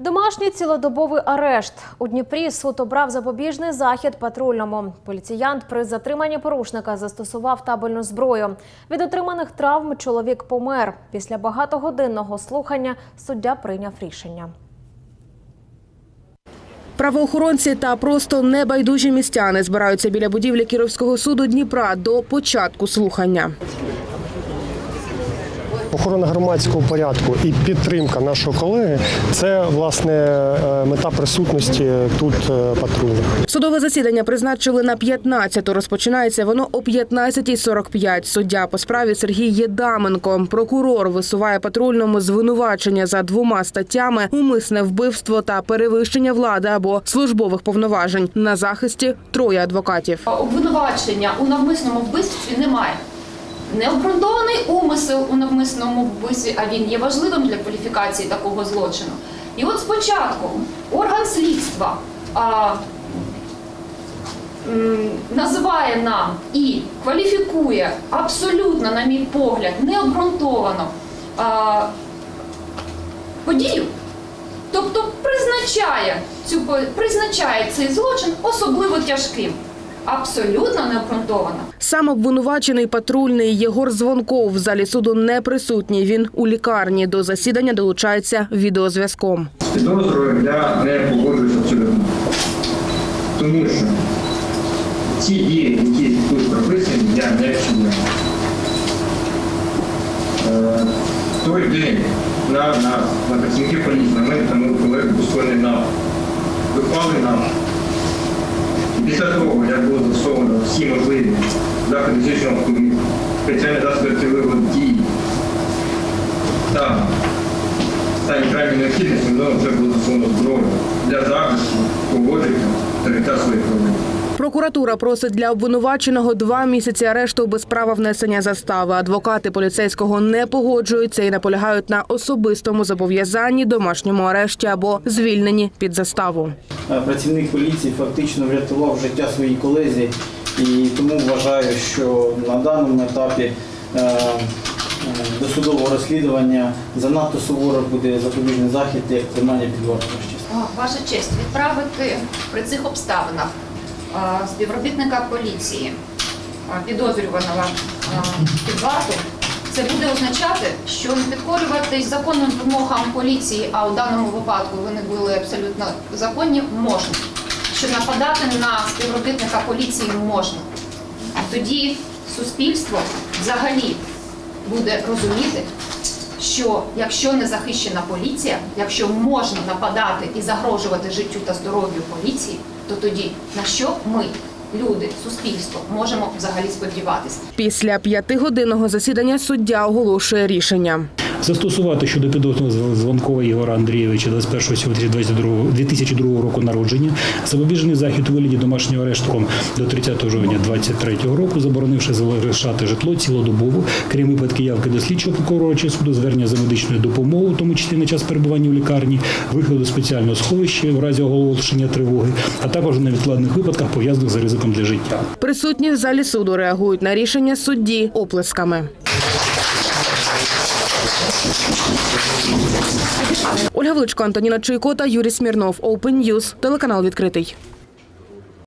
Домашній цілодобовий арешт у Дніпрі суд обрав запобіжний захід патрульному. Поліціянт при затриманні порушника застосував табельну зброю. Від отриманих травм чоловік помер. Після багатогодинного слухання суддя прийняв рішення. Правоохоронці та просто небайдужі містяни збираються біля будівлі Кіровського суду Дніпра до початку слухання. Охорона громадського порядку і підтримка нашого колеги це власне е, мета присутності тут е. Судове засідання призначили на 15-ту. Розпочинається воно о 15.45. Суддя по справі Сергій Єдаменко. Прокурор висуває патрульному звинувачення за двома статтями умисне вбивство та перевищення влади або службових повноважень. На захисті троє адвокатів. Обвинувачення у навмисному вбивстві немає. Необґрунтований умисел у навмисному вбивстві, а він є важливим для кваліфікації такого злочину. І от спочатку орган слідства а, м, називає нам і кваліфікує абсолютно, на мій погляд, необґрунтовано а, подію, тобто призначає, цю, призначає цей злочин особливо тяжким. Абсолютно необґрунтовано. Сам обвинувачений патрульний Єгор Звонков в залі суду не присутній. Він у лікарні. До засідання долучається відеозв'язком. Підозрою я не погоджуюсь абсолютно. Тому що ці дії, які тут прописані, я не вчиняю. Е, в той день на нас, на працівників поліції, на мене та мою колегу напад. Випали нам. Після того, як було застосовано всі можливі заходи фізичного впливу, спеціальні засоби цивилого дії та стані крайньої необхідності воно вже було застосовано зброю для захисту поводження та життя своїх родин. Прокуратура просить для обвинуваченого два місяці арешту без права внесення застави. Адвокати поліцейського не погоджуються і наполягають на особистому зобов'язанні, домашньому арешті або звільненні під заставу. Е, працівник поліції фактично врятував життя своїй колезі, і тому вважаю, що на даному етапі е, е, досудового розслідування занадто суворо буде запобіжний захід як тримання під вартою. Ваша честь, відправити при цих обставинах співробітника поліції, підозрюваного а, під варту, це буде означати, що не підкорюватись законним вимогам поліції, а у даному випадку вони були абсолютно законні, можна. Що нападати на співробітника поліції можна. Тоді суспільство взагалі буде розуміти, що якщо не захищена поліція, якщо можна нападати і загрожувати життю та здоров'ю поліції, то тоді на що ми, люди, суспільство, можемо взагалі сподіватися? Після п'ятигодинного засідання суддя оголошує рішення. Застосувати щодо підозрюваного Звонкова Єгора Андрійовича 21 січня 2022 2002 року народження запобіжний захід у вигляді домашнього арешту до 30 жовтня 2023 року, заборонивши залишати житло цілодобово, крім випадків явки до слідчого прокурора чи суду, звернення за медичною допомогою, тому числі на час перебування в лікарні, виходу спеціального сховища в разі оголошення тривоги, а також у невідкладних випадках пов'язаних з ризиком для життя. Присутні в залі суду реагують на рішення судді оплесками. Ольга Величко, Антоніна Чуйко та Юрій Смірнов. Open News. Телеканал відкритий.